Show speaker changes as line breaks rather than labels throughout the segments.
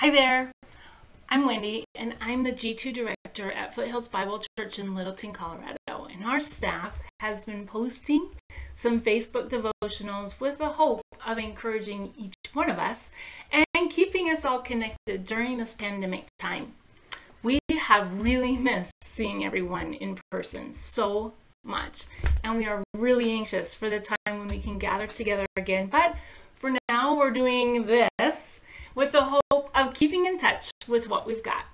Hi there. I'm Wendy, and I'm the G2 director at Foothills Bible Church in Littleton, Colorado. And our staff has been posting some Facebook devotionals with the hope of encouraging each one of us and keeping us all connected during this pandemic time. We have really missed seeing everyone in person so much, and we are really anxious for the time when we can gather together again. But for now, we're doing this with the hope of keeping in touch with what we've got.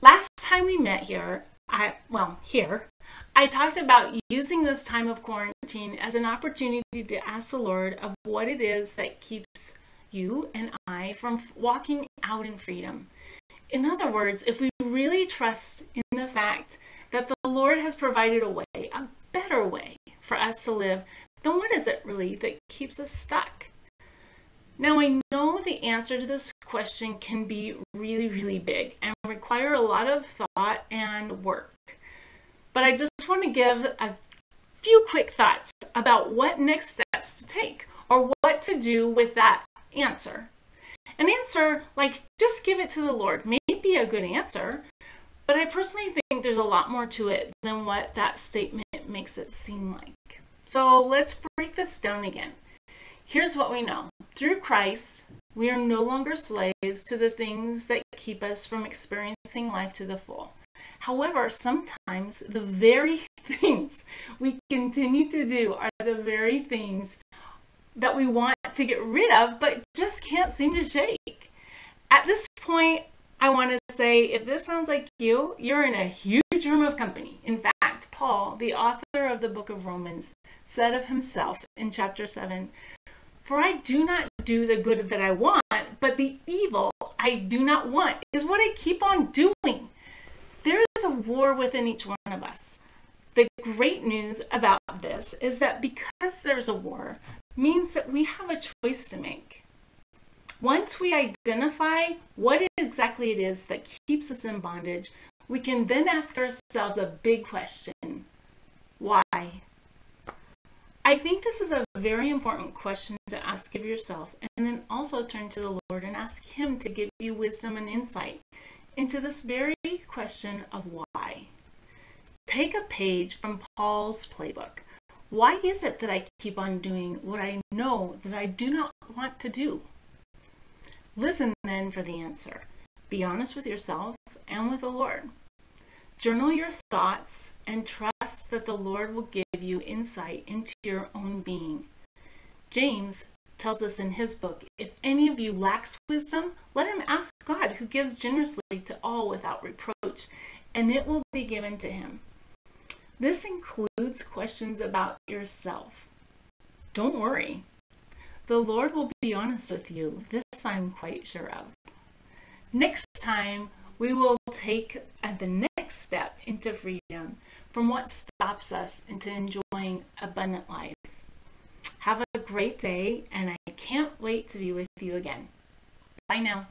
Last time we met here, I well, here, I talked about using this time of quarantine as an opportunity to ask the Lord of what it is that keeps you and I from walking out in freedom. In other words, if we really trust in the fact that the Lord has provided a way, a better way for us to live, then what is it really that keeps us stuck? Now, I know the answer to this question can be really, really big and require a lot of thought and work. But I just want to give a few quick thoughts about what next steps to take or what to do with that answer. An answer like just give it to the Lord may be a good answer, but I personally think there's a lot more to it than what that statement makes it seem like. So let's break this down again. Here's what we know through Christ, we are no longer slaves to the things that keep us from experiencing life to the full. However, sometimes the very things we continue to do are the very things that we want to get rid of, but just can't seem to shake. At this point, I want to say if this sounds like you, you're in a huge room of company. In fact, Paul, the author of the book of Romans, said of himself in chapter 7 For I do not do the good that I want, but the evil I do not want is what I keep on doing. There is a war within each one of us. The great news about this is that because there's a war, means that we have a choice to make. Once we identify what exactly it is that keeps us in bondage, we can then ask ourselves a big question why? I think this is a very important question to ask of yourself, and then also turn to the Lord and ask Him to give you wisdom and insight into this very question of why. Take a page from Paul's playbook. Why is it that I keep on doing what I know that I do not want to do? Listen then for the answer. Be honest with yourself and with the Lord. Journal your thoughts and trust that the Lord will give you insight into your own being. James tells us in his book if any of you lacks wisdom, let him ask God, who gives generously to all without reproach, and it will be given to him. This includes questions about yourself. Don't worry, the Lord will be honest with you. This I'm quite sure of. Next time, we will take the next step into freedom from what stops us into enjoying abundant life. Have a great day, and I can't wait to be with you again. Bye now.